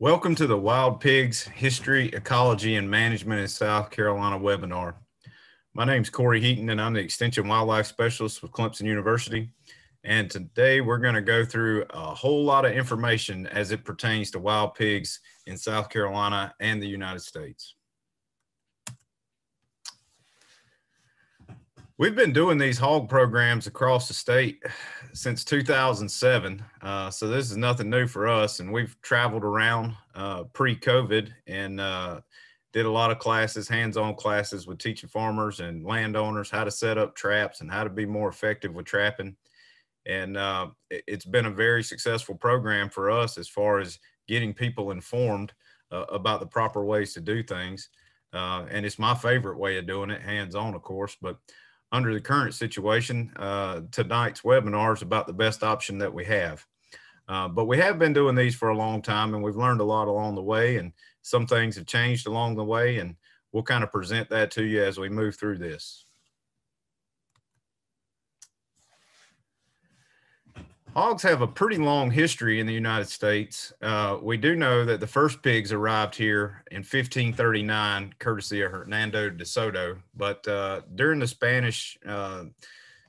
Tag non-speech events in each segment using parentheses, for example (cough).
Welcome to the Wild Pigs History, Ecology, and Management in South Carolina webinar. My name is Cory Heaton, and I'm the Extension Wildlife Specialist with Clemson University. And today we're going to go through a whole lot of information as it pertains to wild pigs in South Carolina and the United States. We've been doing these hog programs across the state (sighs) since 2007. Uh, so this is nothing new for us. And we've traveled around uh, pre COVID and uh, did a lot of classes, hands on classes with teaching farmers and landowners how to set up traps and how to be more effective with trapping. And uh, it's been a very successful program for us as far as getting people informed uh, about the proper ways to do things. Uh, and it's my favorite way of doing it, hands on, of course. But under the current situation, uh, tonight's webinar is about the best option that we have. Uh, but we have been doing these for a long time and we've learned a lot along the way and some things have changed along the way and we'll kind of present that to you as we move through this. Hogs have a pretty long history in the United States. Uh, we do know that the first pigs arrived here in 1539, courtesy of Hernando de Soto. But uh, during the Spanish uh,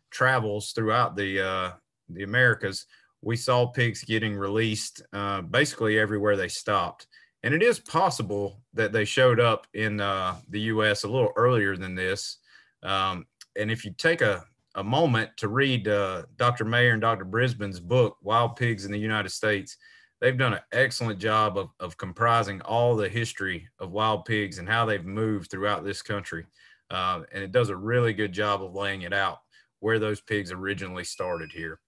travels throughout the uh, the Americas, we saw pigs getting released uh, basically everywhere they stopped. And it is possible that they showed up in uh, the U.S. a little earlier than this. Um, and if you take a a moment to read uh, Dr. Mayer and Dr. Brisbin's book, Wild Pigs in the United States. They've done an excellent job of, of comprising all the history of wild pigs and how they've moved throughout this country. Uh, and it does a really good job of laying it out where those pigs originally started here.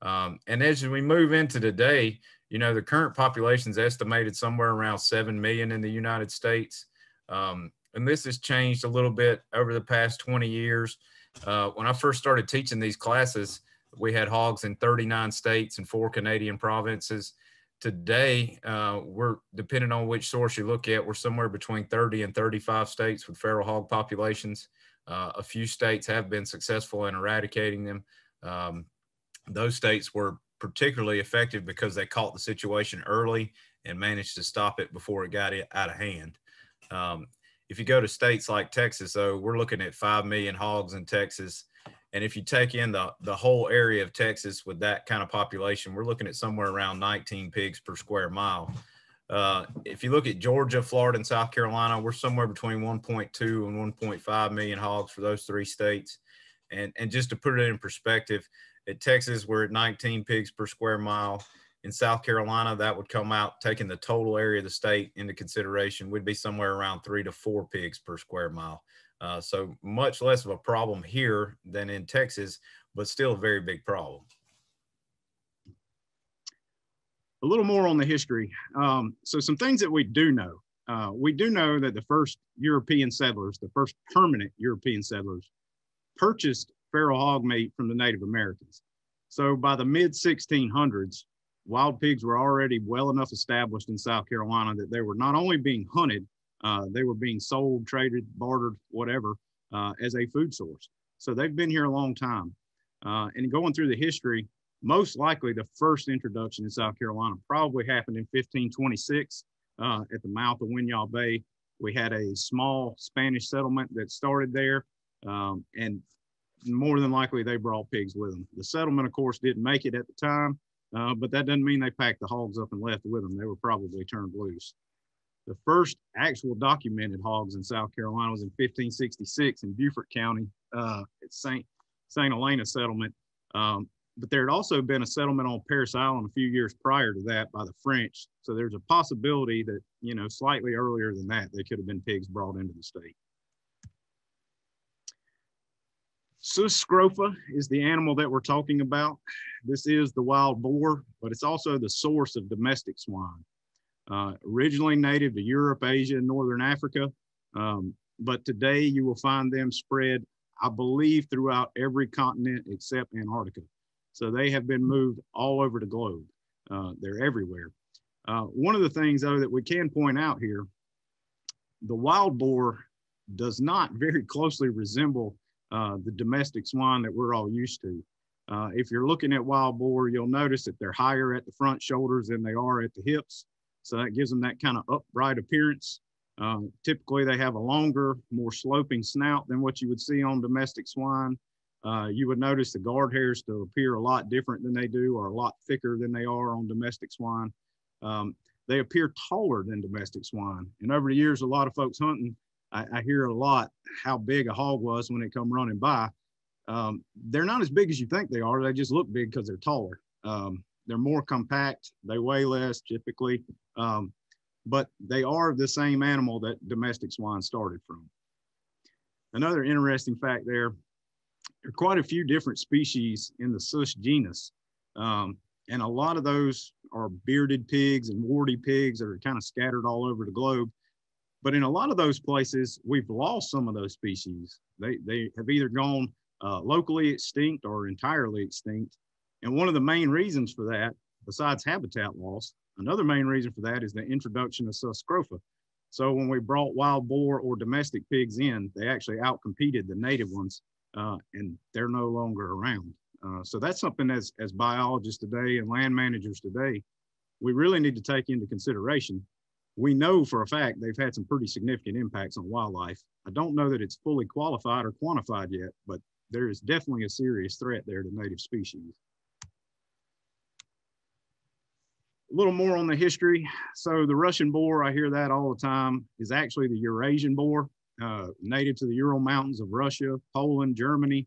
Um, and as we move into today, you know, the current population is estimated somewhere around 7 million in the United States. Um, and this has changed a little bit over the past 20 years. Uh, when I first started teaching these classes, we had hogs in 39 states and four Canadian provinces. Today, uh, we're depending on which source you look at, we're somewhere between 30 and 35 states with feral hog populations. Uh, a few states have been successful in eradicating them. Um, those states were particularly effective because they caught the situation early and managed to stop it before it got out of hand. Um, if you go to states like Texas, though, we're looking at 5 million hogs in Texas. And if you take in the, the whole area of Texas with that kind of population, we're looking at somewhere around 19 pigs per square mile. Uh, if you look at Georgia, Florida, and South Carolina, we're somewhere between 1.2 and 1.5 million hogs for those three states. And, and just to put it in perspective, at Texas, we're at 19 pigs per square mile in South Carolina, that would come out taking the total area of the state into consideration. We'd be somewhere around three to four pigs per square mile. Uh, so much less of a problem here than in Texas, but still a very big problem. A little more on the history. Um, so some things that we do know. Uh, we do know that the first European settlers, the first permanent European settlers, purchased feral hog meat from the Native Americans. So by the mid 1600s, wild pigs were already well enough established in South Carolina that they were not only being hunted, uh, they were being sold, traded, bartered, whatever, uh, as a food source. So they've been here a long time. Uh, and going through the history, most likely the first introduction in South Carolina probably happened in 1526 uh, at the mouth of Winyah Bay. We had a small Spanish settlement that started there. Um, and more than likely they brought pigs with them. The settlement, of course, didn't make it at the time, uh, but that doesn't mean they packed the hogs up and left with them. They were probably turned loose. The first actual documented hogs in South Carolina was in 1566 in Beaufort County uh, at St. St. Helena settlement. Um, but there had also been a settlement on Parris Island a few years prior to that by the French. So there's a possibility that, you know, slightly earlier than that, they could have been pigs brought into the state. Sus scrofa is the animal that we're talking about. This is the wild boar, but it's also the source of domestic swine. Uh, originally native to Europe, Asia, and Northern Africa, um, but today you will find them spread, I believe, throughout every continent except Antarctica. So they have been moved all over the globe. Uh, they're everywhere. Uh, one of the things, though, that we can point out here, the wild boar does not very closely resemble uh, the domestic swine that we're all used to. Uh, if you're looking at wild boar, you'll notice that they're higher at the front shoulders than they are at the hips. So that gives them that kind of upright appearance. Uh, typically, they have a longer, more sloping snout than what you would see on domestic swine. Uh, you would notice the guard hairs to appear a lot different than they do or a lot thicker than they are on domestic swine. Um, they appear taller than domestic swine. And over the years, a lot of folks hunting, I, I hear a lot how big a hog was when it come running by. Um, they're not as big as you think they are. They just look big because they're taller. Um, they're more compact. They weigh less typically, um, but they are the same animal that domestic swine started from. Another interesting fact there, there are quite a few different species in the Sus genus. Um, and a lot of those are bearded pigs and warty pigs that are kind of scattered all over the globe. But in a lot of those places, we've lost some of those species. They, they have either gone uh, locally extinct or entirely extinct. And one of the main reasons for that, besides habitat loss, another main reason for that is the introduction of Sus scrofa. So when we brought wild boar or domestic pigs in, they actually outcompeted the native ones uh, and they're no longer around. Uh, so that's something as, as biologists today and land managers today, we really need to take into consideration. We know for a fact they've had some pretty significant impacts on wildlife. I don't know that it's fully qualified or quantified yet, but there is definitely a serious threat there to native species. A little more on the history. So the Russian boar, I hear that all the time, is actually the Eurasian boar, uh, native to the Ural Mountains of Russia, Poland, Germany.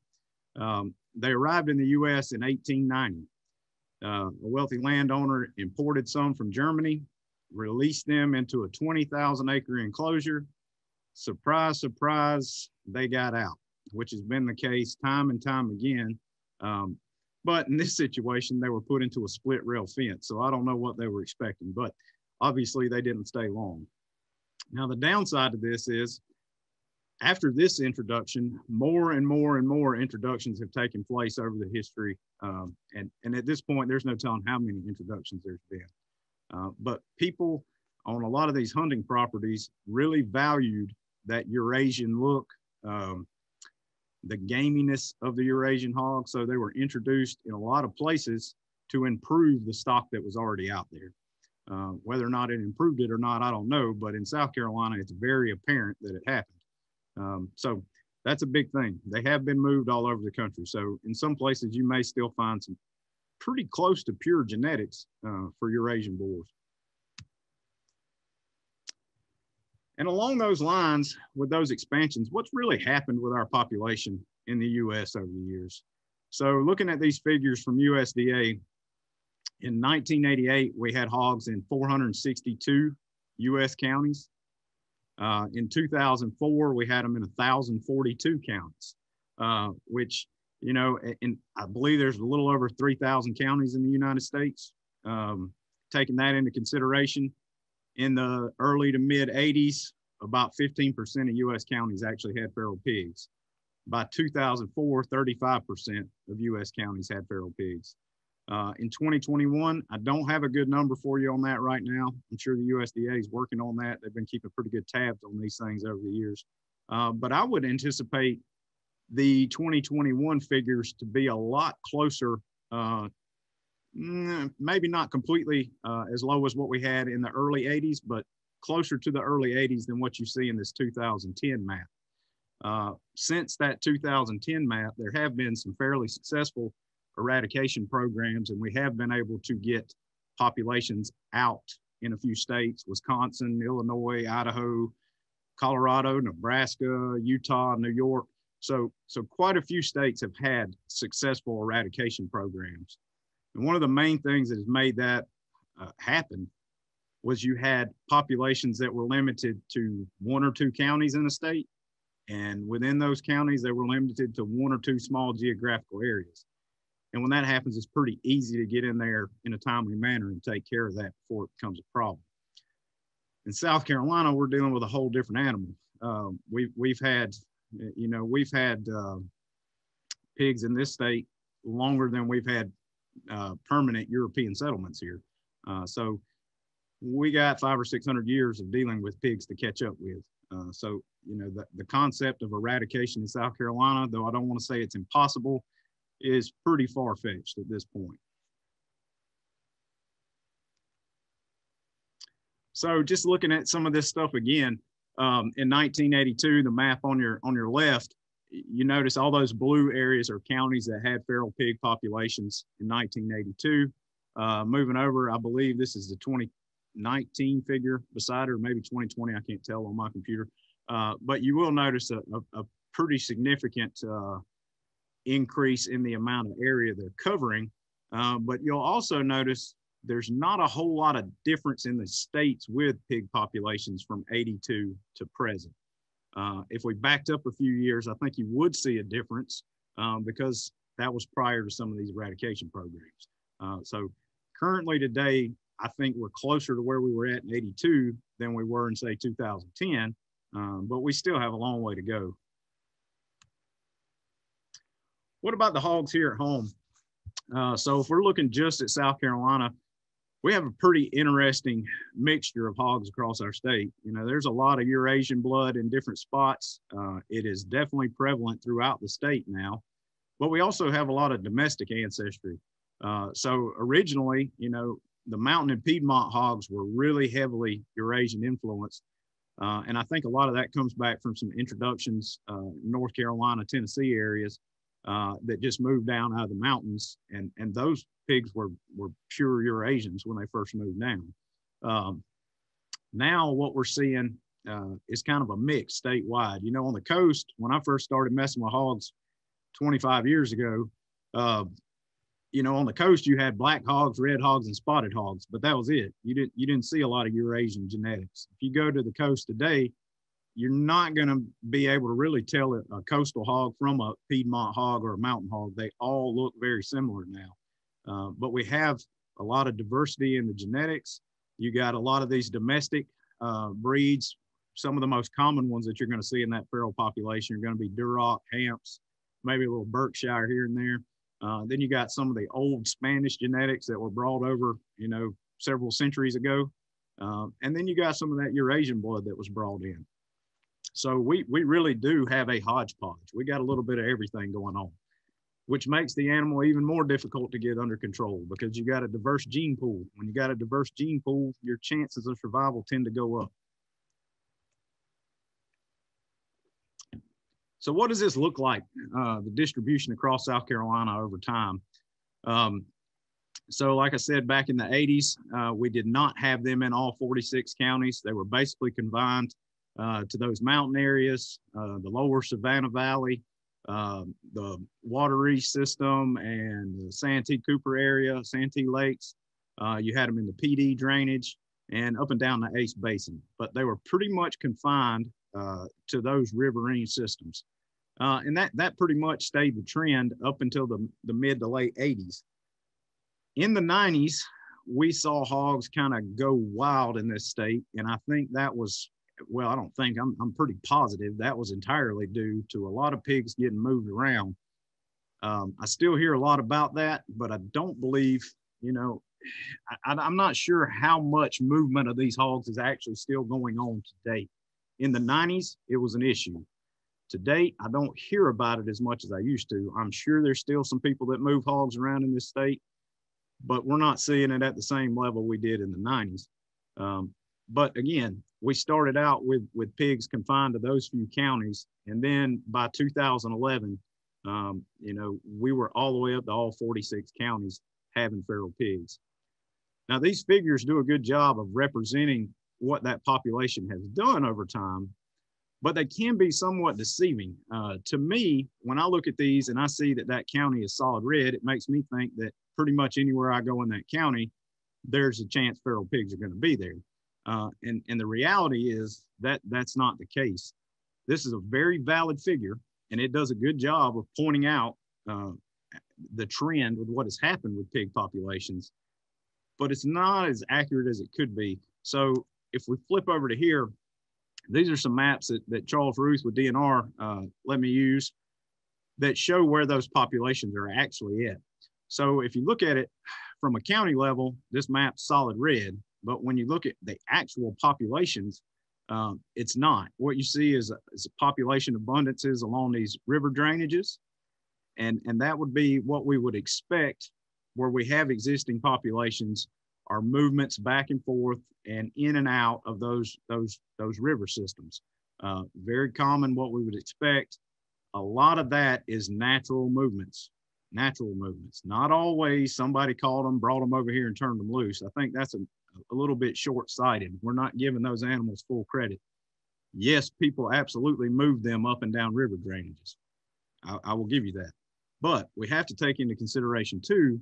Um, they arrived in the US in 1890. Uh, a wealthy landowner imported some from Germany, released them into a 20,000 acre enclosure. Surprise, surprise, they got out which has been the case time and time again. Um, but in this (laughs) situation, they were put into a split rail fence. So I don't know what they were expecting, but obviously they didn't stay long. Now, the downside to this is after this introduction, more and more and more introductions have taken place over the history. Um, and, and at this point, there's no telling how many introductions there's been. Uh, but people on a lot of these hunting properties really valued that Eurasian look. Um, the gaminess of the Eurasian hog. So they were introduced in a lot of places to improve the stock that was already out there. Uh, whether or not it improved it or not, I don't know. But in South Carolina, it's very apparent that it happened. Um, so that's a big thing. They have been moved all over the country. So in some places, you may still find some pretty close to pure genetics uh, for Eurasian boars. And along those lines, with those expansions, what's really happened with our population in the US over the years? So looking at these figures from USDA, in 1988, we had hogs in 462 US counties. Uh, in 2004, we had them in 1,042 counties, uh, which, you know, and I believe there's a little over 3,000 counties in the United States. Um, taking that into consideration, in the early to mid 80s, about 15% of US counties actually had feral pigs. By 2004, 35% of US counties had feral pigs. Uh, in 2021, I don't have a good number for you on that right now. I'm sure the USDA is working on that. They've been keeping pretty good tabs on these things over the years. Uh, but I would anticipate the 2021 figures to be a lot closer uh, Mm, maybe not completely uh, as low as what we had in the early 80s, but closer to the early 80s than what you see in this 2010 map. Uh, since that 2010 map, there have been some fairly successful eradication programs, and we have been able to get populations out in a few states Wisconsin, Illinois, Idaho, Colorado, Nebraska, Utah, New York. So, so quite a few states have had successful eradication programs. And one of the main things that has made that uh, happen was you had populations that were limited to one or two counties in a state. And within those counties, they were limited to one or two small geographical areas. And when that happens, it's pretty easy to get in there in a timely manner and take care of that before it becomes a problem. In South Carolina, we're dealing with a whole different animal. Um, we've, we've had, you know, we've had uh, pigs in this state longer than we've had uh, permanent European settlements here. Uh, so we got five or 600 years of dealing with pigs to catch up with. Uh, so, you know, the, the concept of eradication in South Carolina, though I don't want to say it's impossible, is pretty far fetched at this point. So just looking at some of this stuff again, um, in 1982, the map on your on your left, you notice all those blue areas are counties that had feral pig populations in 1982. Uh, moving over, I believe this is the 2019 figure beside her, maybe 2020. I can't tell on my computer, uh, but you will notice a, a, a pretty significant uh, increase in the amount of area they're covering. Uh, but you'll also notice there's not a whole lot of difference in the states with pig populations from 82 to present. Uh, if we backed up a few years, I think you would see a difference um, because that was prior to some of these eradication programs. Uh, so currently today, I think we're closer to where we were at in 82 than we were in say 2010, um, but we still have a long way to go. What about the hogs here at home? Uh, so if we're looking just at South Carolina, we have a pretty interesting mixture of hogs across our state. You know, there's a lot of Eurasian blood in different spots. Uh, it is definitely prevalent throughout the state now, but we also have a lot of domestic ancestry. Uh, so originally, you know, the mountain and Piedmont hogs were really heavily Eurasian influenced. Uh, and I think a lot of that comes back from some introductions, uh, North Carolina, Tennessee areas uh, that just moved down out of the mountains, and and those pigs were were pure Eurasians when they first moved down. Um, now what we're seeing uh, is kind of a mix statewide. You know, on the coast, when I first started messing with hogs 25 years ago, uh, you know, on the coast you had black hogs, red hogs, and spotted hogs, but that was it. You didn't you didn't see a lot of Eurasian genetics. If you go to the coast today, you're not going to be able to really tell a, coastal hog from a Piedmont hog or a mountain hog. They all look very similar now. Uh, but we have a lot of diversity in the genetics. You got a lot of these domestic uh, breeds. Some of the most common ones that you're going to see in that feral population are going to be Duroc, Hamps, maybe a little Berkshire here and there. Uh, then you got some of the old Spanish genetics that were brought over, you know, several centuries ago. Uh, and then you got some of that Eurasian blood that was brought in. So we, we really do have a hodgepodge. We got a little bit of everything going on, which makes the animal even more difficult to get under control because you got a diverse gene pool. When you got a diverse gene pool, your chances of survival tend to go up. So what does this look like, uh, the distribution across South Carolina over time? Um, so like I said, back in the 80s, uh, we did not have them in all 46 counties. They were basically confined to those mountain areas, uh, the lower Savannah Valley, uh, the Wateree system, and the Santee Cooper area, Santee Lakes. Uh, you had them in the Pee Dee drainage and up and down the Ace Basin, but they were pretty much confined uh, to those riverine systems. Uh, and that, that pretty much stayed the trend up until the, the mid to late 80s. In the 90s, we saw hogs kind of go wild in this state. And I think that was well, I don't think I'm, I'm pretty positive that was entirely due to a lot of pigs getting moved around. Um, I still hear a lot about that, but I don't believe, you know, (sighs) I, am not sure how much movement of these hogs is actually still going on today. In the 90s, it was an issue. To date, I don't hear about it as much as I used to. I'm sure there's still some people that move hogs around in this state, but we're not seeing it at the same level we did in the 90s. Um, but again, we started out with with pigs confined to those few counties, and then by 2011, um, you know, we were all the way up to all 46 counties having feral pigs. Now, these figures do a good job of representing what that population has done over time, but they can be somewhat deceiving. Uh, to me, when I look at these and I see that that county is solid red, it makes me think that pretty much anywhere I go in that county, there's a chance feral pigs are going to be there. Uh, and, and the reality is that that's not the case. This is a very valid figure, and it does a good job of pointing out uh, the trend with what has happened with pig populations, but it's not as accurate as it could be. So if we flip over to here, these are some maps that, that Charles Ruth with DNR uh, let me use that show where those populations are actually at. So if you look at it from a county level, this map's solid red. But when you look at the actual populations, um, it's not. What you see is is population abundances along these river drainages. And, and that would be what we would expect where we have existing populations are movements back and forth and in and out of those those those river systems. Uh, very common, what we would expect. A lot of that is natural movements, natural movements. Not always somebody called them, brought them over here and turned them loose. I think that's a, a little bit short-sighted. We're not giving those animals full credit. Yes, people absolutely move them up and down river drainages. I, I will give you that. But we have to take into consideration too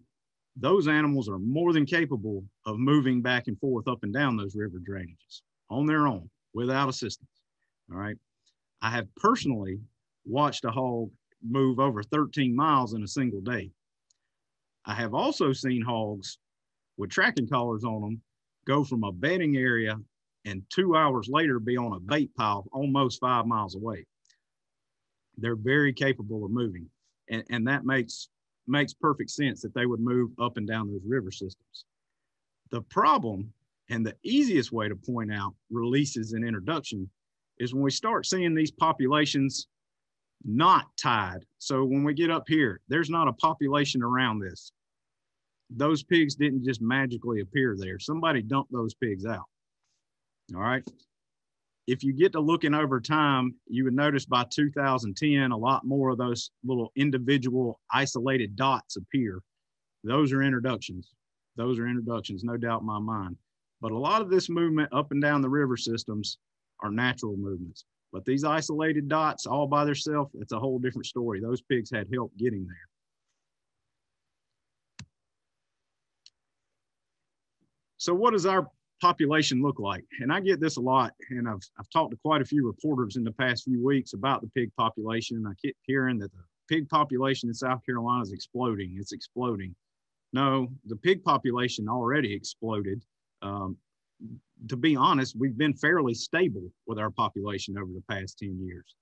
those animals are more than capable of moving back and forth up and down those river drainages on their own without assistance. All right. I have personally watched a hog move over 13 miles in a single day. I have also seen hogs with tracking collars on them go from a bedding area and two hours later be on a bait pile almost five miles away. They're very capable of moving. And, and that makes makes perfect sense that they would move up and down those river systems. The problem and the easiest way to point out releases and introduction is when we start seeing these populations not tied. So when we get up here, there's not a population around this. Those pigs didn't just magically appear there. Somebody dumped those pigs out. All right if you get to looking over time, you would notice by 2010, a lot more of those little individual isolated dots appear. Those are introductions. Those are introductions, no doubt in my mind. But a lot of this movement up and down the river systems are natural movements. But these isolated dots all by themselves, it's a whole different story. Those pigs had help getting there. So what does our population look like? And I get this a lot, and I've, I've talked to quite a few reporters in the past few weeks about the pig population. And I keep hearing that the pig population in South Carolina is exploding. It's exploding. No, the pig population already exploded. Um, to be honest, we've been fairly stable with our population over the past 10 years.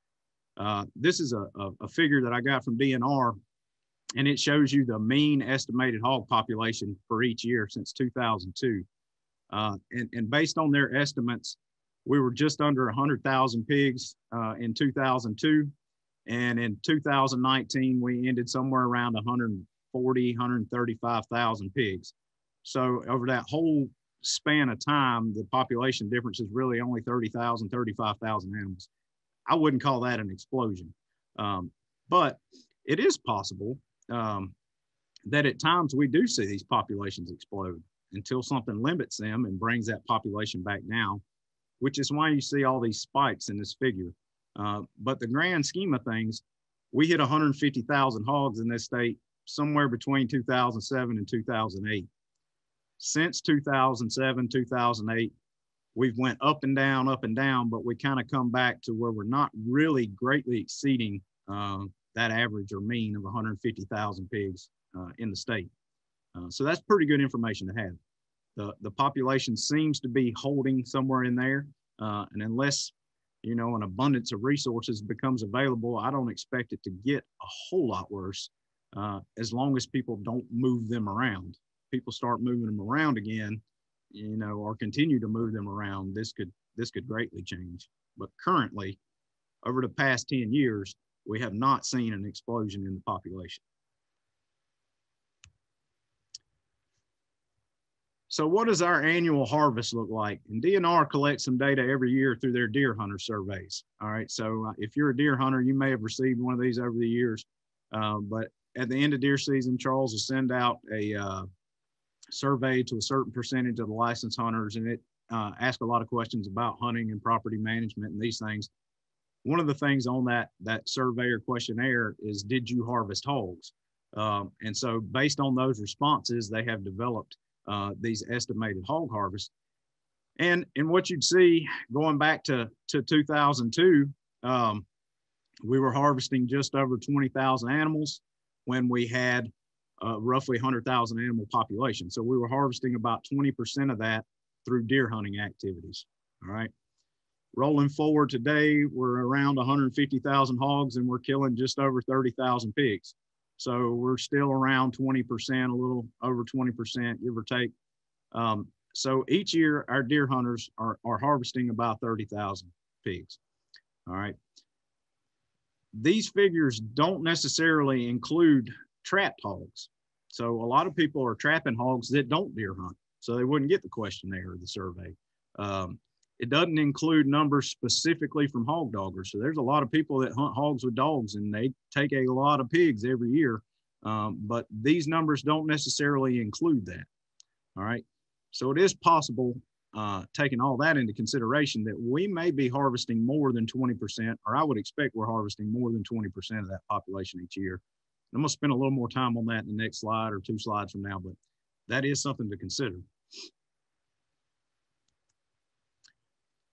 Uh, this is a, a, a, figure that I got from DNR, and it shows you the mean estimated hog population for each year since 2002. Uh, and, and based on their estimates, we were just under 100,000 pigs uh, in 2002. And in 2019, we ended somewhere around 140, 135,000 pigs. So over that whole span of time, the population difference is really only 30,000, 35,000 animals. I wouldn't call that an explosion. Um, but it is possible um, that at times we do see these populations explode until something limits them and brings that population back down, which is why you see all these spikes in this figure. Uh, but the grand scheme of things, we hit 150,000 hogs in this state somewhere between 2007 and 2008. Since 2007, 2008, we've went up and down, up and down, but we kind of come back to where we're not really greatly exceeding uh, that average or mean of 150,000 pigs uh, in the state. Uh, so that's pretty good information to have. The, the population seems to be holding somewhere in there. Uh, and unless, you know, an abundance of resources becomes available, I don't expect it to get a whole lot worse uh, as long as people don't move them around. People start moving them around again, you know, or continue to move them around, this could, this could greatly change. But currently, over the past 10 years, we have not seen an explosion in the population. So what does our annual harvest look like? And DNR collects some data every year through their deer hunter surveys. All right, so uh, if you're a deer hunter, you may have received one of these over the years. Uh, but at the end of deer season, Charles will send out a uh, survey to a certain percentage of the licensed hunters, and it uh, asks a lot of questions about hunting and property management and these things. One of the things on that that survey or questionnaire is, did you harvest hogs? Um, and so based on those responses, they have developed uh, these estimated hog harvests. And, and what you'd see going back to, to 2002, um, we were harvesting just over 20,000 animals when we had uh, roughly 100,000 animal population. So we were harvesting about 20% of that through deer hunting activities. All right. Rolling forward today, we're around 150,000 hogs and we're killing just over 30,000 pigs. So we're still around 20%, a little over 20%, give or take. Um, so each year, our deer hunters are, are harvesting about 30,000 pigs. All right. These figures don't necessarily include trapped hogs. So a lot of people are trapping hogs that don't deer hunt. so they wouldn't get the questionnaire or the survey. Um, it doesn't include numbers specifically from hog doggers. So there's a lot of people that hunt hogs with dogs and they take a lot of pigs every year. Um, but these numbers don't necessarily include that. All right. So it is possible, uh, taking all that into consideration, that we may be harvesting more than 20%, or I would expect we're harvesting more than 20% of that population each year. I'm going to spend a little more time on that in the next slide or two slides from now, but that is something to consider.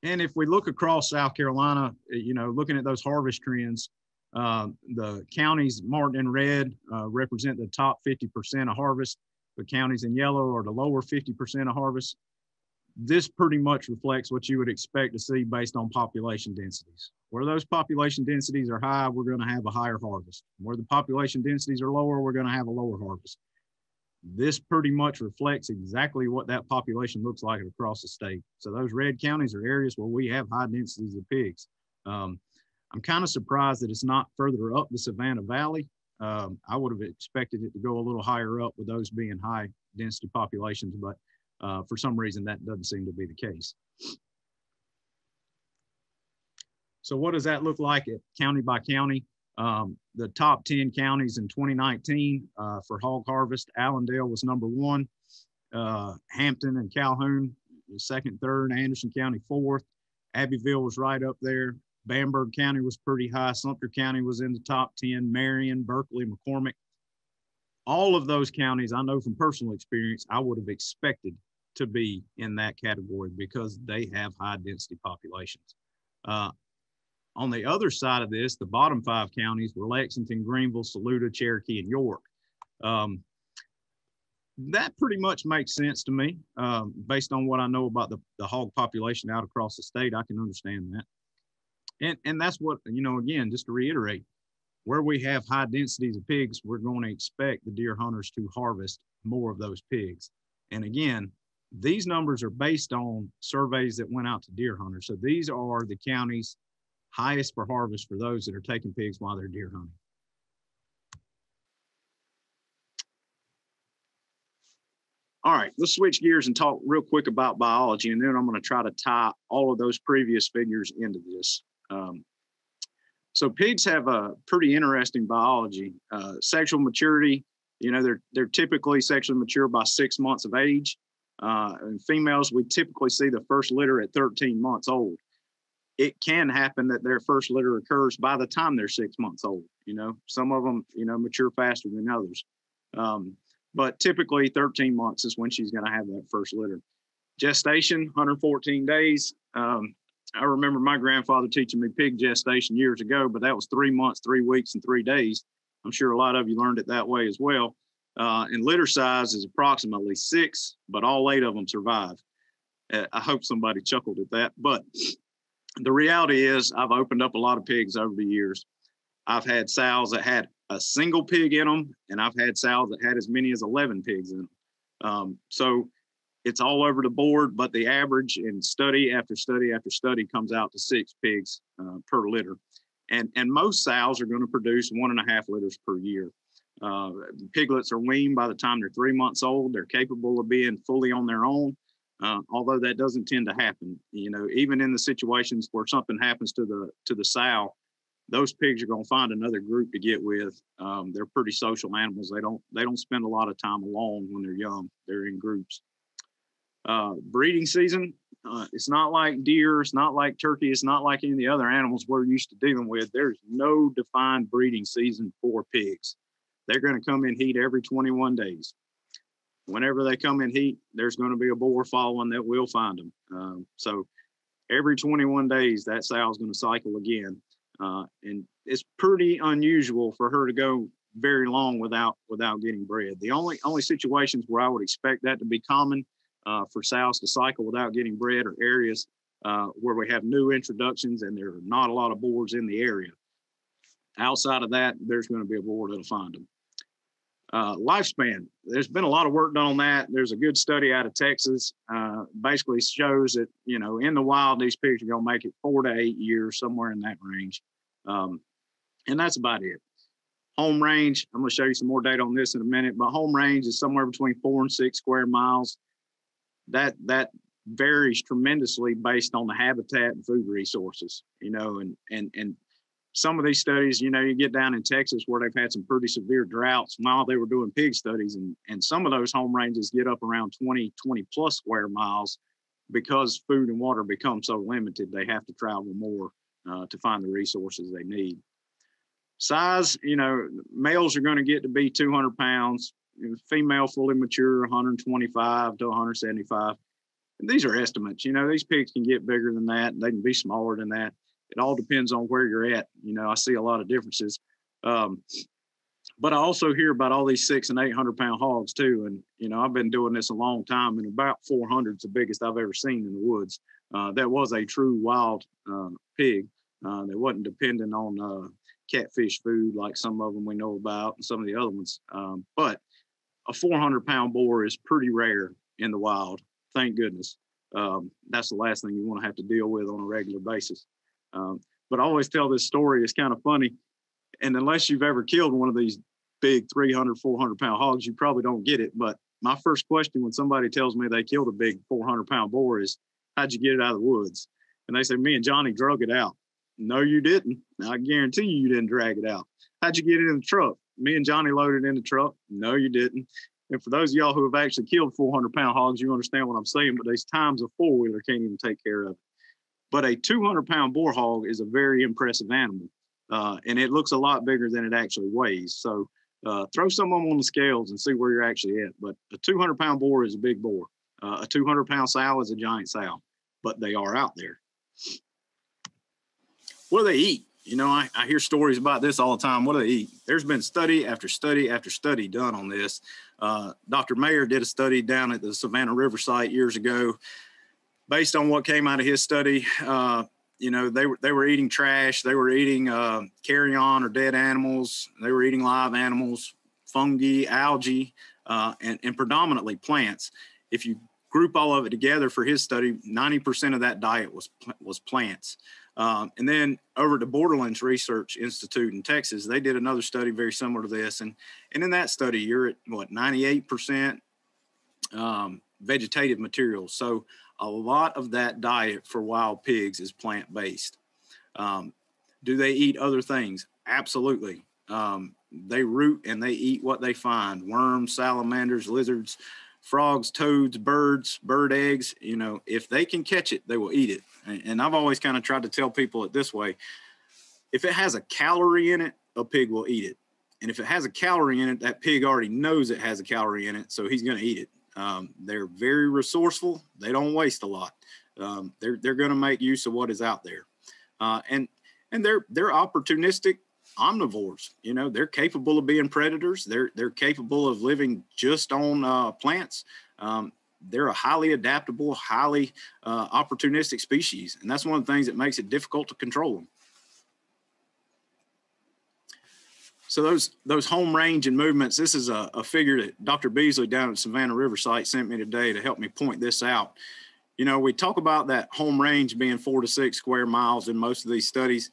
And if we look across South Carolina, you know, looking at those harvest trends, uh, the counties marked in red uh, represent the top 50% of harvest. The counties in yellow are the lower 50% of harvest. This pretty much reflects what you would expect to see based on population densities. Where those population densities are high, we're going to have a higher harvest. Where the population densities are lower, we're going to have a lower harvest this pretty much reflects exactly what that population looks like across the state. So those red counties are areas where we have high densities of pigs. Um, I'm kind of surprised that it's not further up the Savannah Valley. Um, I would have expected it to go a little higher up with those being high density populations, but uh, for some reason that doesn't seem to be the case. So what does that look like at county by county? Um, the top 10 counties in 2019 uh, for hog harvest, Allendale was number one, uh, Hampton and Calhoun, second, third, Anderson County, fourth. Abbeville was right up there. Bamberg County was pretty high. Sumter County was in the top 10. Marion, Berkeley, McCormick. All of those counties, I know from personal experience, I would have expected to be in that category because they have high density populations. Uh, on the other side of this, the bottom five counties were Lexington, Greenville, Saluda, Cherokee, and York. Um, that pretty much makes sense to me. Um, based on what I know about the, the hog population out across the state, I can understand that. And, and that's what, you know, again, just to reiterate, where we have high densities of pigs, we're going to expect the deer hunters to harvest more of those pigs. And again, these numbers are based on surveys that went out to deer hunters. So these are the counties highest for harvest for those that are taking pigs while they're deer hunting. All right, let's switch gears and talk real quick about biology, and then I'm going to try to tie all of those previous figures into this. Um, so pigs have a pretty interesting biology. Uh, sexual maturity, you know, they're they're typically sexually mature by six months of age. Uh, and females, we typically see the first litter at 13 months old it can happen that their first litter occurs by the time they're six months old. You know, some of them, you know, mature faster than others. Um, but typically 13 months is when she's going to have that first litter. Gestation, 114 days. Um, I remember my grandfather teaching me pig gestation years ago, but that was three months, three weeks, and three days. I'm sure a lot of you learned it that way as well. Uh, and litter size is approximately six, but all eight of them survive. Uh, I hope somebody chuckled at that. But the reality is I've opened up a lot of pigs over the years. I've had sows that had a single pig in them, and I've had sows that had as many as 11 pigs in them. Um, so it's all over the board, but the average in study after study after study comes out to six pigs uh, per litter. And, and most sows are going to produce one and a half litters per year. Uh, piglets are weaned by the time they're three months old. They're capable of being fully on their own. Uh, although that doesn't tend to happen, you know, even in the situations where something happens to the to the sow, those pigs are going to find another group to get with. Um, they're pretty social animals. They don't they don't spend a lot of time alone when they're young. They're in groups. Uh, breeding season, uh, it's not like deer. It's not like turkey. It's not like any of the other animals we're used to dealing with. There's no defined breeding season for pigs. They're going to come in heat every 21 days whenever they come in heat, there's going to be a boar following that will find them. Um, so every 21 days, that sow is going to cycle again. Uh, and it's pretty unusual for her to go very long without without getting bred. The only only situations where I would expect that to be common uh, for sows to cycle without getting bred are areas uh, where we have new introductions and there are not a lot of boars in the area. Outside of that, there's going to be a boar that'll find them. Uh, lifespan. There's been a lot of work done on that. There's a good study out of Texas. Uh, basically shows that you know in the wild these pigs are going to make it four to eight years, somewhere in that range, um, and that's about it. Home range. I'm going to show you some more data on this in a minute, but home range is somewhere between four and six square miles. that that varies tremendously based on the habitat and food resources. You know, and and and some of these studies, you know, you get down in Texas where they've had some pretty severe droughts while they were doing pig studies, and and some of those home ranges get up around 20 20 plus square miles because food and water become so limited. They have to travel more uh, to find the resources they need. Size, you know, males are going to get to be 200 pounds, female fully mature 125 to 175. And these are estimates. You know, these pigs can get bigger than that. They can be smaller than that. It all depends on where you're at. You know, I see a lot of differences. Um, but I also hear about all these six and 800 pound hogs too. And, you know, I've been doing this a long time and about 400 is the biggest I've ever seen in the woods. Uh, that was a true wild uh, pig. Uh, that wasn't dependent on uh, catfish food like some of them we know about and some of the other ones. Um, but a 400 pound boar is pretty rare in the wild. Thank goodness. Um, that's the last thing you want to have to deal with on a regular basis. Um, but I always tell this story. It's kind of funny. And unless you've ever killed one of these big 300, 400 pound hogs, you probably don't get it. But my first question when somebody tells me they killed a big 400 pound boar is, How'd you get it out of the woods? And they say, Me and Johnny drug it out. No, you didn't. I guarantee you, you didn't drag it out. How'd you get it in the truck? Me and Johnny loaded in the truck. No, you didn't. And for those of y'all who have actually killed 400 pound hogs, you understand what I'm saying. But these times a four wheeler can't even take care of it. But a 200 pound boar hog is a very impressive animal. Uh, and it looks a lot bigger than it actually weighs. So uh, throw some of them on the scales and see where you're actually at. But a 200 pound boar is a big boar. Uh, a 200 pound sow is a giant sow, but they are out there. What do they eat? You know, I, I hear stories about this all the time. What do they eat? There's been study after study after study done on this. Uh, Dr. Mayer did a study down at the Savannah River site years ago. Based on what came out of his study, uh, you know, they were they were eating trash. They were eating uh, carrion or dead animals. They were eating live animals, fungi, algae, uh, and, and predominantly plants. If you group all of it together for his study, 90% of that diet was was plants. Um, and then over to Borderlands Research Institute in Texas, they did another study very similar to this. And, and in that study, you're at what, 98% um, vegetative materials. So a lot of that diet for wild pigs is plant based. Um, do they eat other things? Absolutely. Um, they root and they eat what they find worms, salamanders, lizards, frogs, toads, birds, bird eggs, you know, if they can catch it, they will eat it. And I've always kind of tried to tell people it this way if it has a calorie in it, a pig will eat it. And if it has a calorie in it, that pig already knows it has a calorie in it, so he's going to eat it. Um, they're very resourceful. They don't waste a lot. Um, they're they're going to make use of what is out there, uh, and and they're they're opportunistic omnivores. You know, they're capable of being predators. They're they're capable of living just on uh, plants. Um, they're a highly adaptable, highly uh, opportunistic species, and that's one of the things that makes it difficult to control them. So those those home range and movements. This is a, a figure that Dr. Beasley down at Savannah River site sent me today to help me point this out. You know, we talk about that home range being four to six square miles in most of these studies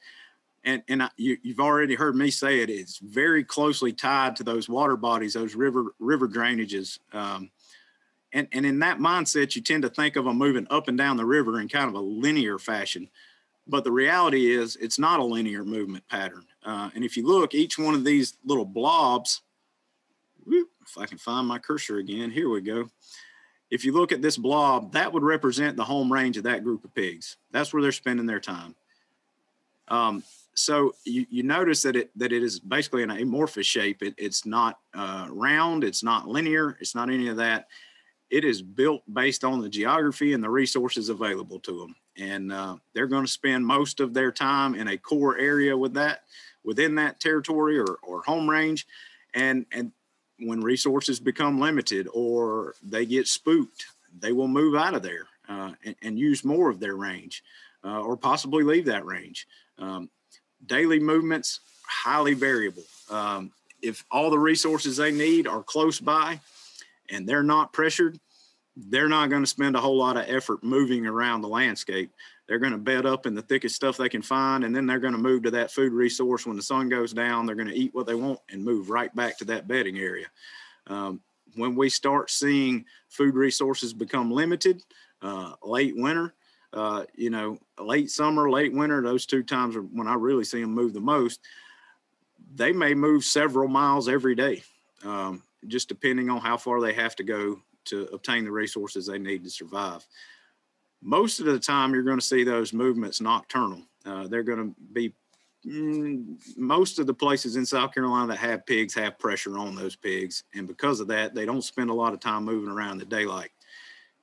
and and I, you, have already heard me say it. It's very closely tied to those water bodies, those river river drainages. Um, and and in that mindset, you tend to think of them moving up and down the river in kind of a linear fashion. But the reality is, it's not a linear movement pattern. Uh, and if you look, each one of these little blobs, whoop, if I can find my cursor again, here we go. If you look at this blob, that would represent the home range of that group of pigs. That's where they're spending their time. Um, so you, you notice that it that it is basically an amorphous shape. It, it's not uh, round. It's not linear. It's not any of that. It is built based on the geography and the resources available to them, and uh, they're going to spend most of their time in a core area with that within that territory or, or home range, and and when resources become limited or they get spooked, they will move out of there uh, and, and, use more of their range, uh, or possibly leave that range. Um, daily movements highly variable. Um, if all the resources they need are close by and they're not pressured, they're not going to spend a whole lot of effort moving around the landscape. They're going to bed up in the thickest stuff they can find, and then they're going to move to that food resource when the sun goes down. They're going to eat what they want and move right back to that bedding area. Um, when we start seeing food resources become limited, uh, late winter, uh, you know, late summer, late winter, those two times are when I really see them move the most. They may move several miles every day, um, just depending on how far they have to go to obtain the resources they need to survive. Most of the time, you're going to see those movements nocturnal. Uh, they're going to be mm, most of the places in South Carolina that have pigs have pressure on those pigs, and because of that, they don't spend a lot of time moving around in the daylight.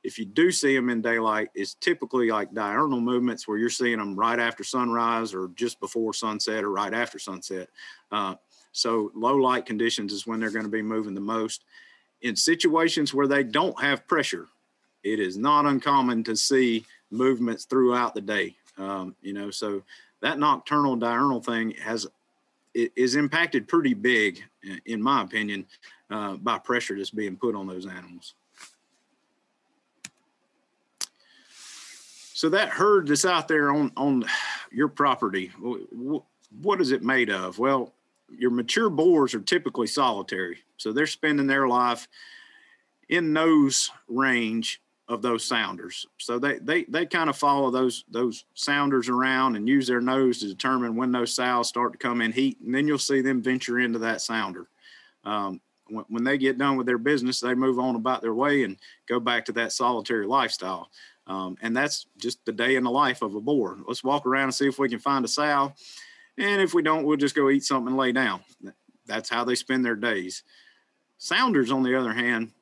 If you do see them in daylight, it's typically like diurnal movements where you're seeing them right after sunrise or just before sunset or right after sunset. Uh, so low light conditions is when they're going to be moving the most. In situations where they don't have pressure, it is not uncommon to see movements throughout the day. Um, you know, so that nocturnal diurnal thing has is impacted pretty big, in my opinion, uh, by pressure that's being put on those animals. So that herd that's out there on on your property, what is it made of? Well, your mature boars are typically solitary, so they're spending their life in those range of those sounders. So they they they kind of follow those those sounders around and use their nose to determine when those sows start to come in heat, and then you'll see them venture into that sounder. Um, when, they get done with their business, they move on about their way and go back to that solitary lifestyle. Um, and that's just the day in the life of a boar. Let's walk around and see if we can find a sow. And if we don't, we'll just go eat something and lay down. That's how they spend their days. Sounders, on the other hand,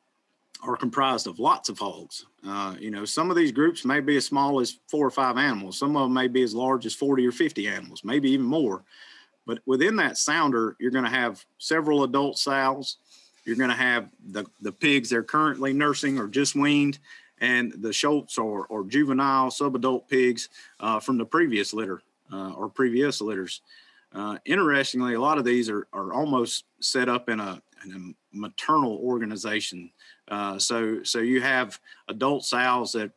are comprised of lots of hogs. Uh, you know, some of these groups may be as small as four or five animals. Some of them may be as large as 40 or 50 animals, maybe even more. But within that sounder, you're going to have several adult sows. You're going to have the, the pigs they're currently nursing or just weaned and the shoats or, or juvenile subadult pigs uh, from the previous litter uh, or previous litters. Uh, interestingly, a lot of these are, are almost set up in a, in a maternal organization. Uh, so, so you have adult sows that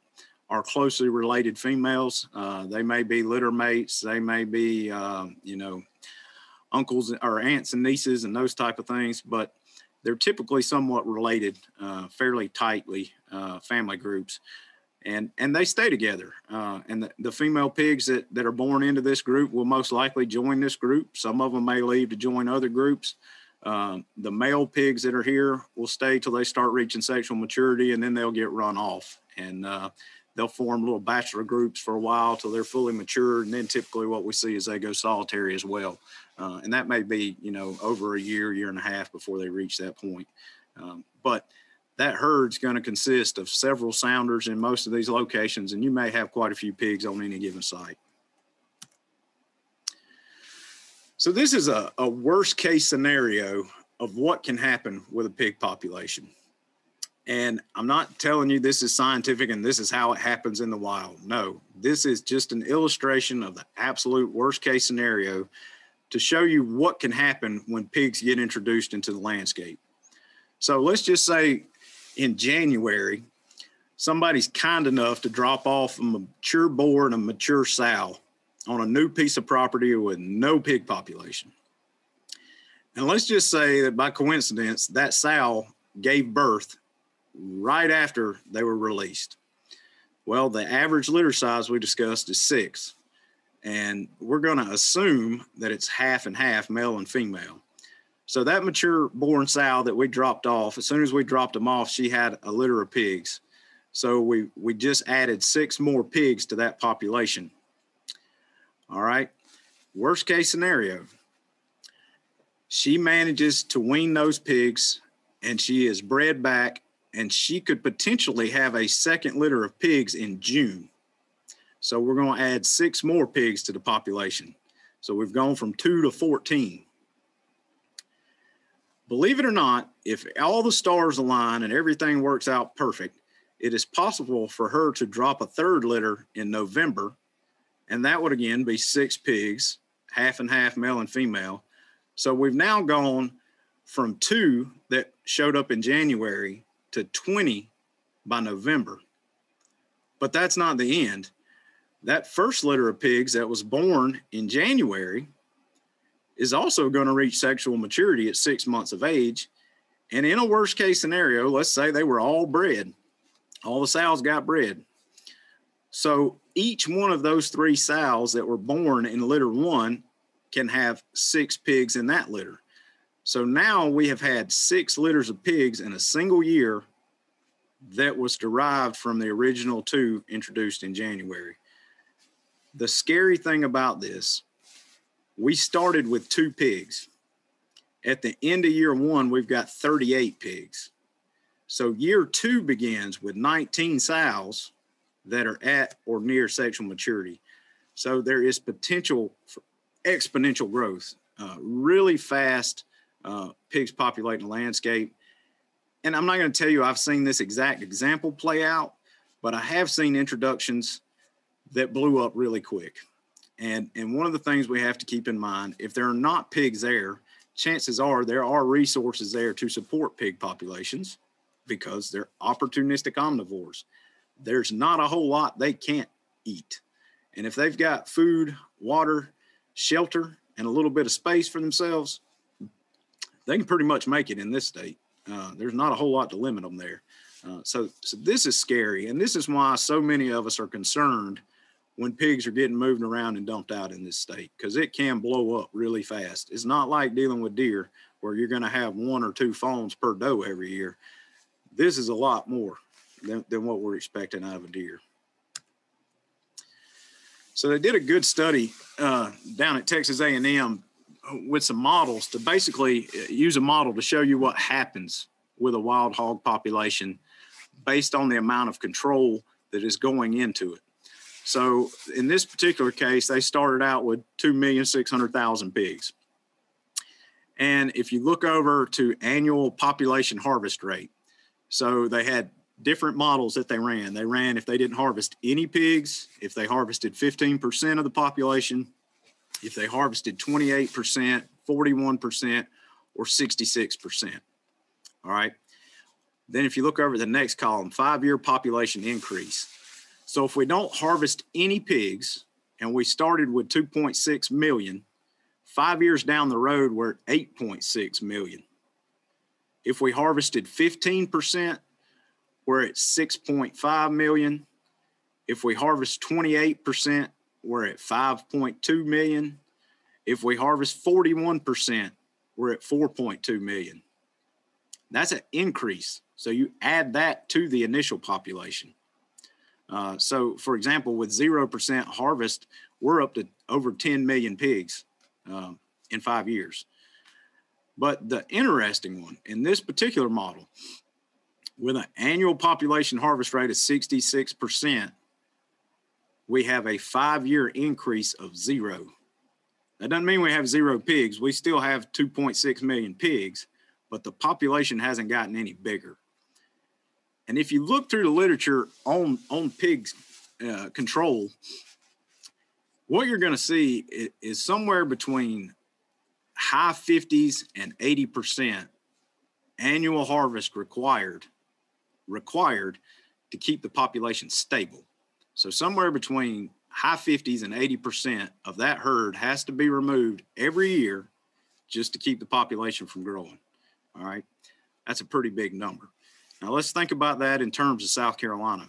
are closely related females. Uh, they may be litter mates. They may be, um, you know, uncles or aunts and nieces and those type of things. But they're typically somewhat related, uh, fairly tightly, uh, family groups, and and they stay together. Uh, and the, the, female pigs that that are born into this group will most likely join this group. Some of them may leave to join other groups. Um, the male pigs that are here will stay till they start reaching sexual maturity, and then they'll get run off. And uh, they'll form little bachelor groups for a while till they're fully matured, and then typically what we see is they go solitary as well uh, and that may be you know over a year, year and a half before they reach that point. Um, but that herd's going to consist of several sounders in most of these locations, and you may have quite a few pigs on any given site. So this is a, a worst case scenario of what can happen with a pig population. And I'm not telling you this is scientific and this is how it happens in the wild. No, this is just an illustration of the absolute worst case scenario to show you what can happen when pigs get introduced into the landscape. So let's just say in January, somebody's kind enough to drop off a mature boar and a mature sow on a new piece of property with no pig population. And let's just say that by coincidence, that sow gave birth right after they were released. Well, the average litter size we discussed is six and we're going to assume that it's half and half male and female. So that mature born sow that we dropped off, as soon as we dropped them off, she had a litter of pigs. So we we just added six more pigs to that population. All right. Worst case scenario. She manages to wean those pigs and she is bred back and she could potentially have a second litter of pigs in June. So we're going to add six more pigs to the population. So we've gone from two to 14. Believe it or not, if all the stars align and everything works out perfect, it is possible for her to drop a third litter in November. And that would again be six pigs, half and half male and female. So we've now gone from two that showed up in January to 20 by November. But that's not the end that first litter of pigs that was born in January is also going to reach sexual maturity at six months of age. And in a worst case scenario, let's say they were all bred, all the sows got bred. So each one of those three sows that were born in litter one can have six pigs in that litter. So now we have had six litters of pigs in a single year that was derived from the original two introduced in January. The scary thing about this, we started with two pigs. At the end of year one, we've got 38 pigs. So year two begins with 19 sows that are at or near sexual maturity. So there is potential for exponential growth, uh, really fast uh, pigs populating the landscape. And I'm not going to tell you I've seen this exact example play out, but I have seen introductions that blew up really quick. And, and one of the things we have to keep in mind if there are not pigs there, chances are there are resources there to support pig populations because they're opportunistic omnivores. There's not a whole lot they can't eat. And if they've got food, water, shelter, and a little bit of space for themselves, they can pretty much make it in this state. Uh, there's not a whole lot to limit them there. Uh, so, so this is scary, and this is why so many of us are concerned when pigs are getting moved around and dumped out in this state because it can blow up really fast. It's not like dealing with deer where you're going to have one or two fawns per doe every year. This is a lot more than, than what we're expecting out of a deer. So they did a good study uh, down at Texas A&M with some models to basically uh, use a model to show you what happens with a wild hog population based on the amount of control that is going into it. So in this particular case, they started out with 2,600,000 pigs. And if you look over to annual population harvest rate, so they had different models that they ran. They ran if they didn't harvest any pigs, if they harvested 15% of the population, if they harvested 28%, 41%, or 66%. All right. Then if you look over the next column, five year population increase. So if we don't harvest any pigs and we started with 2.6 million, five years down the road, we're at 8.6 million. If we harvested 15%, we're at 6.5 million. If we harvest 28%, we're at 5.2 million. If we harvest 41%, we're at 4.2 million. That's an increase. So you add that to the initial population. Uh, so, for example, with 0% harvest, we're up to over 10 million pigs um, in five years. But the interesting one in this particular model, with an annual population harvest rate of 66%, we have a five year increase of zero. That doesn't mean we have zero pigs. We still have 2.6 million pigs, but the population hasn't gotten any bigger. And if you look through the literature on on pigs uh, control, what you're going to see is, is somewhere between high 50s and 80 percent annual harvest required required to keep the population stable. So somewhere between high 50s and 80 percent of that herd has to be removed every year just to keep the population from growing. All right, that's a pretty big number. Now let's think about that in terms of South Carolina.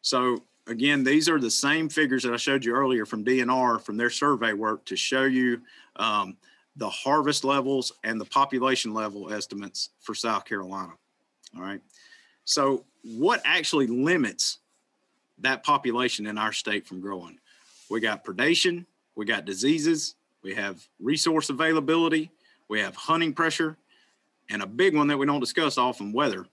So again, these are the same figures that I showed you earlier from DNR from their survey work to show you um, the harvest levels and the population level estimates for South Carolina. All right. So what actually limits that population in our state from growing? We got predation, we got diseases, we have resource availability, we have hunting pressure, and a big one that we don't discuss often weather.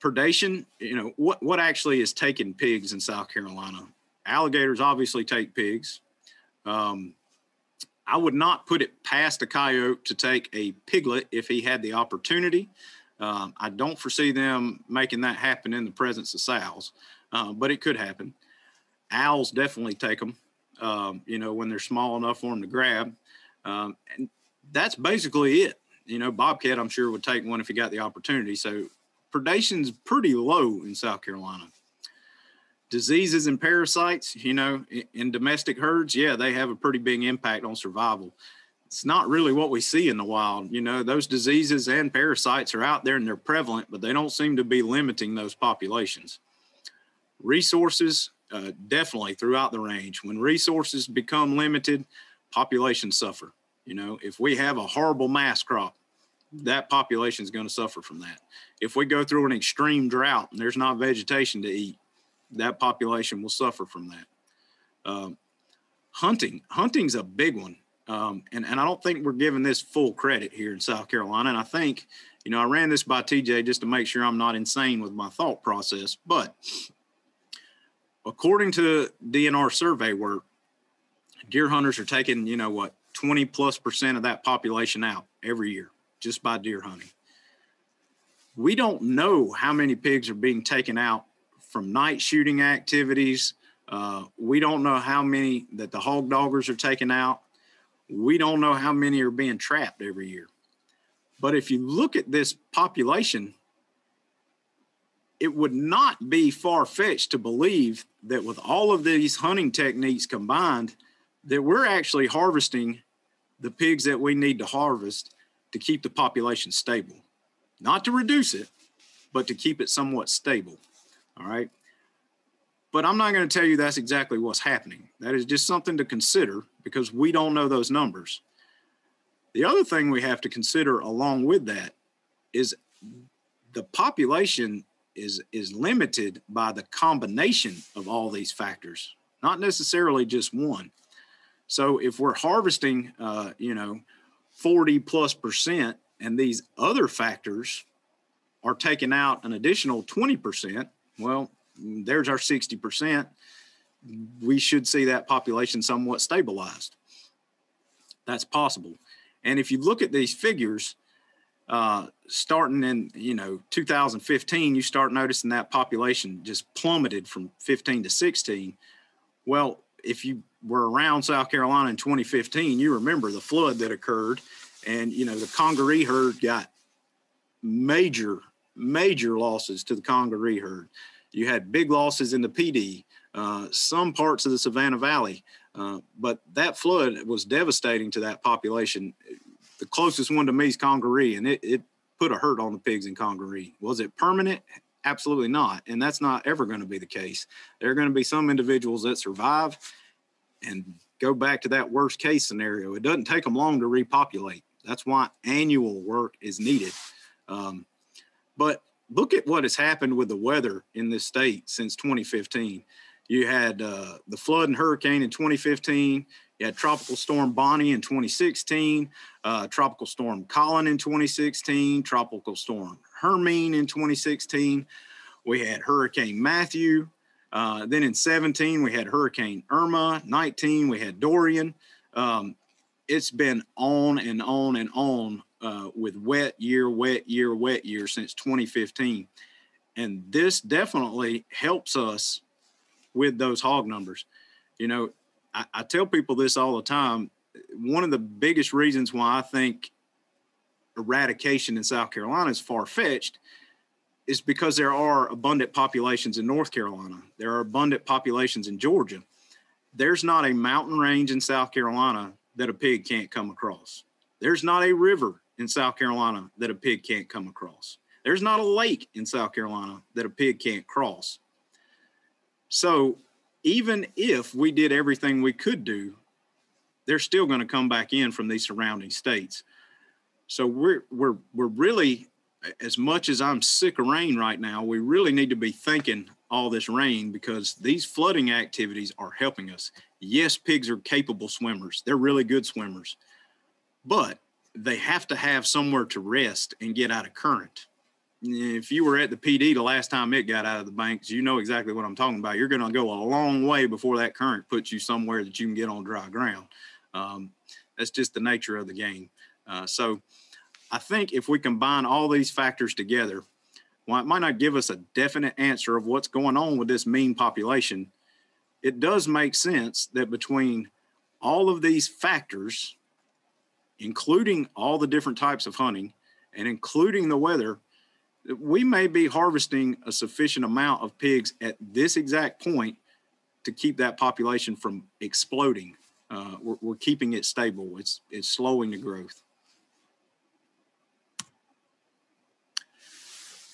Predation you know what what actually is taking pigs in south carolina? Alligators obviously take pigs. Um, i would not put it past a coyote to take a piglet if he had the opportunity um, i don't foresee them making that happen in the presence of sows uh, but it could happen owls definitely take them um, you know when they're small enough for them to grab um, and that's basically it you know, Bobcat, I'm sure would take one if he got the opportunity. So predation's pretty low in South Carolina. Diseases and parasites, you know, in, in domestic herds, yeah, they have a pretty big impact on survival. It's not really what we see in the wild. You know, those diseases and parasites are out there and they're prevalent, but they don't seem to be limiting those populations. Resources, uh, definitely throughout the range. When resources become limited, populations suffer. You know, if we have a horrible mast crop, that population is going to suffer from that. If we go through an extreme drought and there's not vegetation to eat, that population will suffer from that. Um, hunting, hunting's a big one. Um, and, and I don't think we're giving this full credit here in South Carolina. And I think, you know, I ran this by TJ just to make sure I'm not insane with my thought process. But according to DNR survey work, deer hunters are taking, you know, what, 20 plus percent of that population out every year just by deer hunting. We don't know how many pigs are being taken out from night shooting activities. Uh, we don't know how many that the hog doggers are taking out we don't know how many are being trapped every year. But if you look at this population, it would not be far fetched to believe that with all of these hunting techniques combined, that we're actually harvesting the pigs that we need to harvest to keep the population stable, not to reduce it, but to keep it somewhat stable. All right. But I'm not going to tell you that's exactly what's happening. That is just something to consider because we don't know those numbers. The other thing we have to consider along with that is the population is is limited by the combination of all these factors, not necessarily just one. So if we're harvesting, uh, you know, 40 plus percent, and these other factors are taking out an additional 20 percent, well, there's our 60%. We should see that population somewhat stabilized. That's possible. And if you look at these figures, uh, starting in you know 2015, you start noticing that population just plummeted from 15 to 16. Well, if you were around South Carolina in 2015, you remember the flood that occurred, and you know the congaree herd got major major losses to the congaree herd. You had big losses in the Dee, uh, some parts of the Savannah Valley, uh, but that flood was devastating to that population. The closest one to me is Congaree, and it, it put a hurt on the pigs in Congaree. Was it permanent? Absolutely not. And that's not ever going to be the case. There are going to be some individuals that survive and go back to that worst case scenario. It doesn't take them long to repopulate. That's why annual work is needed. Um, but look at what has happened with the weather in this state since 2015. You had uh, the flood and hurricane in 2015. You had Tropical Storm Bonnie in 2016, uh, Tropical Storm Colin in 2016, Tropical Storm Hermine in 2016. We had Hurricane Matthew. Uh, then in 17, we had Hurricane Irma. 19, we had Dorian. Um, it's been on and on and on uh, with wet year, wet year, wet year since 2015. And this definitely helps us with those hog numbers. You know, I, I tell people this all the time. One of the biggest reasons why I think eradication in South Carolina is far fetched is because there are abundant populations in North Carolina. There are abundant populations in Georgia. There's not a mountain range in South Carolina that a pig can't come across. There's not a river in South Carolina that a pig can't come across. There's not a lake in South Carolina that a pig can't cross. So even if we did everything we could do, they're still going to come back in from these surrounding states. So we're we're we're really as much as I'm sick of rain right now, we really need to be thinking all this rain because these flooding activities are helping us. Yes, pigs are capable swimmers. They're really good swimmers. But they have to have somewhere to rest and get out of current. If you were at the Pee Dee the last time it got out of the banks, you know exactly what I'm talking about. You're going to go a long way before that current puts you somewhere that you can get on dry ground. Um, that's just the nature of the game. Uh, so I think if we combine all these factors together, while it might not give us a definite answer of what's going on with this mean population, it does make sense that between all of these factors, including all the different types of hunting and including the weather, we may be harvesting a sufficient amount of pigs at this exact point to keep that population from exploding uh, we're, we're keeping it stable. It's, it's slowing the growth.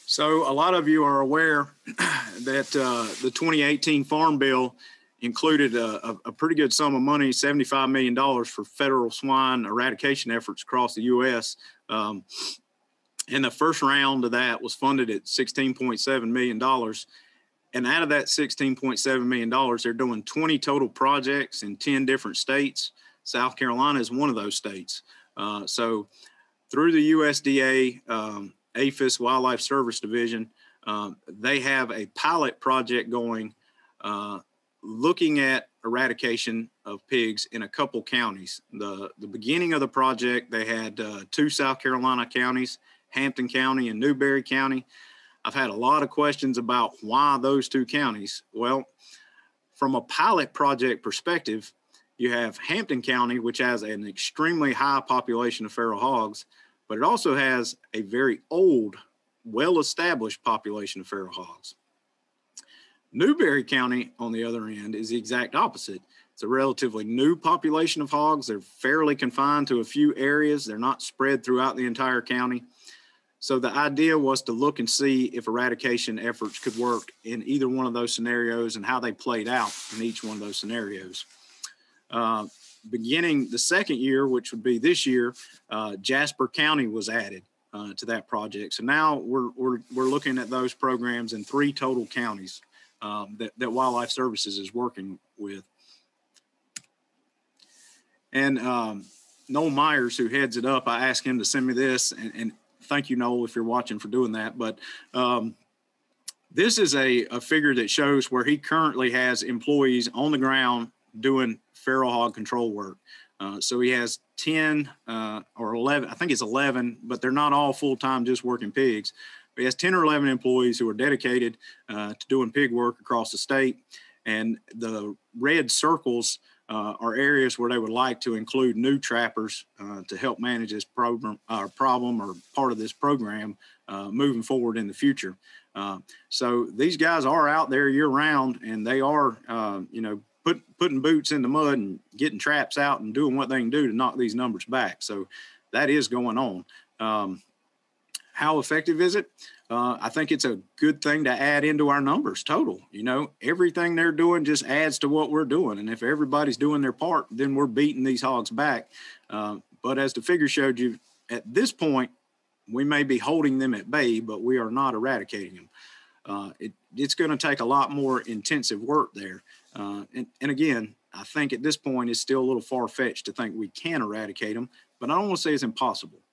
So a lot of you are aware (clears throat) that uh, the 2018 Farm Bill included a, a, pretty good sum of money, $75 million for federal swine eradication efforts across the U.S. Um, and the first round of that was funded at $16.7 million. And out of that $16.7 million, they're doing 20 total projects in 10 different states. South Carolina is one of those states. Uh, so through the USDA, um, APHIS Wildlife Service Division, um, they have a pilot project going uh, looking at eradication of pigs in a couple counties. The, the beginning of the project, they had uh, two South Carolina counties, Hampton County and Newberry County. I've had a lot of questions about why those two counties. Well, from a pilot project perspective, you have Hampton County, which has an extremely high population of feral hogs, but it also has a very old, well established population of feral hogs. Newberry County, on the other end, is the exact opposite. It's a relatively new population of hogs. They're fairly confined to a few areas, they're not spread throughout the entire county. So the idea was to look and see if eradication efforts could work in either one of those scenarios and how they played out in each one of those scenarios. Uh, beginning the second year, which would be this year, uh, Jasper County was added uh, to that project. So now we're, we're, we're looking at those programs in three total counties um, that, that Wildlife Services is working with. And um, Noel Myers, who heads it up, I asked him to send me this, and, and thank you, Noel, if you're watching for doing that. But um, this is a, a figure that shows where he currently has employees on the ground doing feral hog control work. Uh, so he has 10 uh, or 11, I think it's 11, but they're not all full time just working pigs. But he has 10 or 11 employees who are dedicated uh, to doing pig work across the state. And the red circles uh, are areas where they would like to include new trappers uh, to help manage this program, uh, problem or part of this program uh, moving forward in the future. Uh, so these guys are out there year round, and they are, uh, you know, put, putting boots in the mud and getting traps out and doing what they can do to knock these numbers back. So that is going on. Um, how effective is it? Uh, I think it's a good thing to add into our numbers total. You know, everything they're doing just adds to what we're doing. And if everybody's doing their part, then we're beating these hogs back. Uh, but as the figure showed you, at this point, we may be holding them at bay, but we are not eradicating them. Uh, it, it's going to take a lot more intensive work there. Uh, and, and again, I think at this point it's still a little far fetched to think we can eradicate them, but I don't want to say it's impossible.